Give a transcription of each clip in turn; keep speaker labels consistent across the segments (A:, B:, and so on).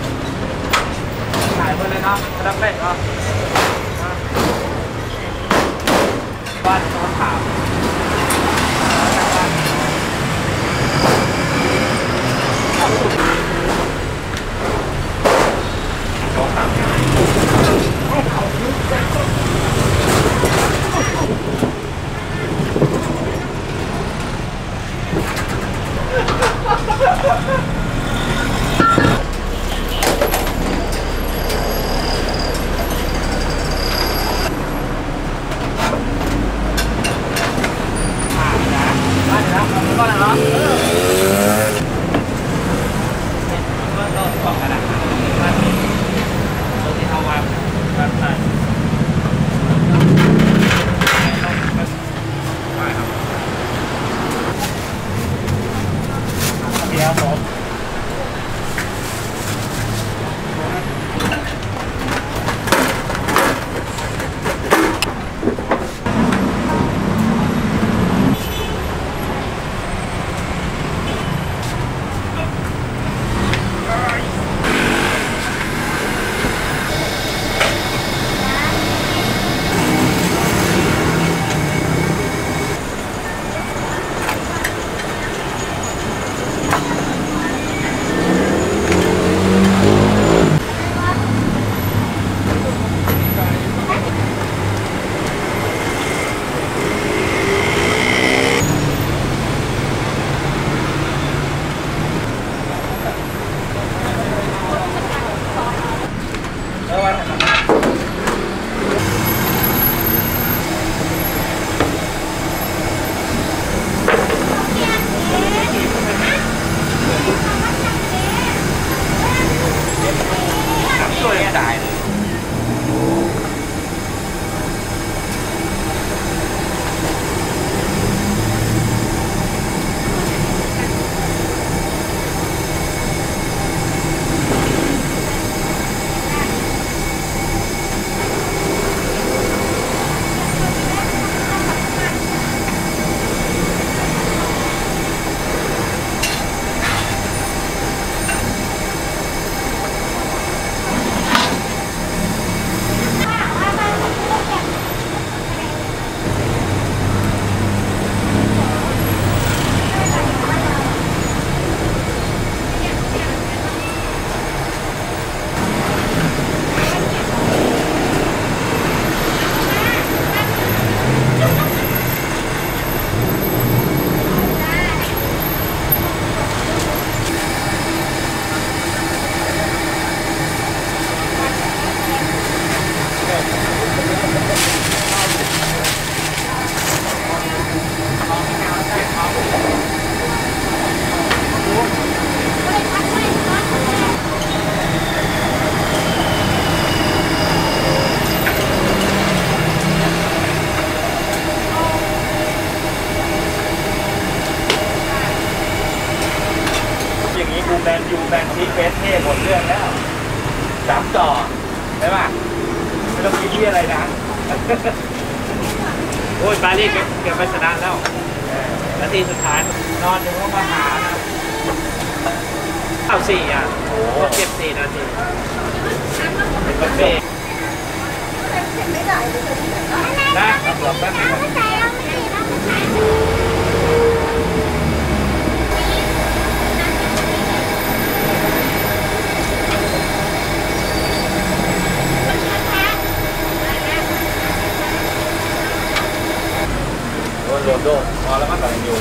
A: เริ่มต้นถ่ายไปเลยเนาะรับแรกเนาะบ้านต้องถาม นยูแบนทีเฟสเท่หมดเรื่องแล้วสามต่อใช่ป่ะไม่ต้องคิดที่อะไรนะ โอ้ยปารีสเก็บไปชนะแล้วนาทีสุดท้ายนอนอยู่ห้องอาหารนะเอาสี่อะโอ้เก็บสี่นาทีเป็นรถเบรกนะรอแป๊บนึงโดนโดนโดนพอ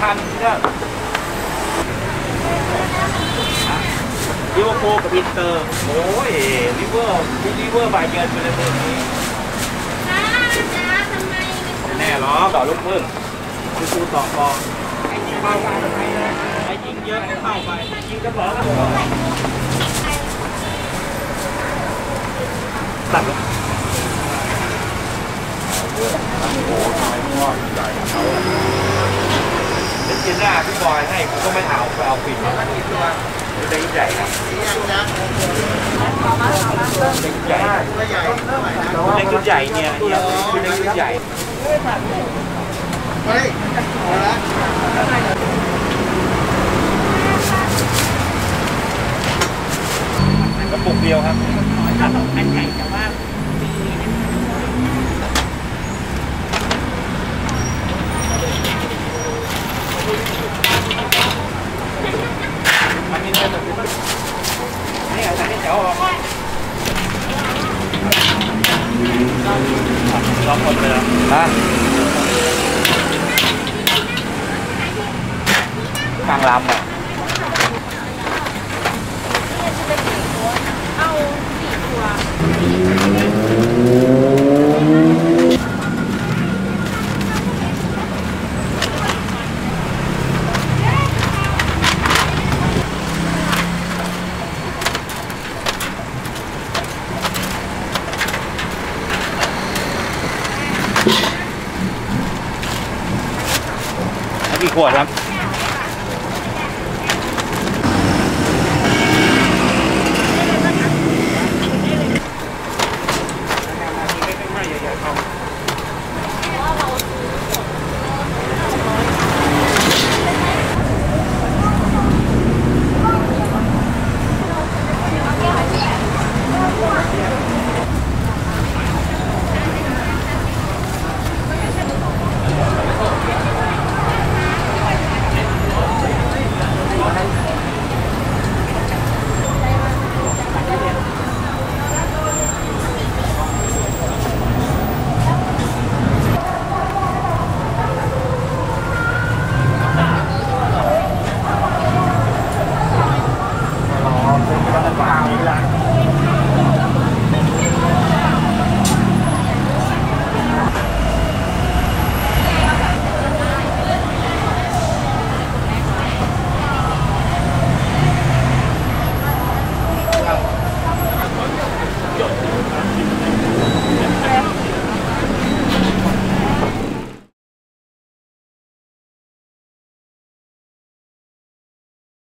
A: คันเด้อลิเวอร์พูลกับอินเตอร์ โอ้ยลิเวอร์ลิเวอร์บาเยิร์นไปเลยเมืองนี้
B: จ้าจ้าทำไม
A: แน่หรอต่อลูกครึ่งคือคูต่อกองไอ้ยิงเข้าไปไอ้ยิงเยอะก็เข้าไปยิงกระบอกก็ตัดเลยเป็น จินหน้าพี่บอยให้ผมก็ไม่เอาไปเอาปิดเล็กใหญ่ครับ
C: ยังยัง
A: เล็กใหญ่
C: ตัวใหญ่เท่าไหร่
A: เล็กรุ่นใหญ่เนี่ยเนี่ยคือเล็กรุ่นใหญ่
C: เฮ้ยเอาละ
A: กระปุกเดียวครับ
B: อันใหญ่แต่ว่า
A: มันมีเงินแบบนี้นี่เอาใส่ให้เจ๋วออกล็อก หมดเลยฮะกลางลำอะ
B: เอาสี่ตัว
A: แล้ว กี่ขวดครับ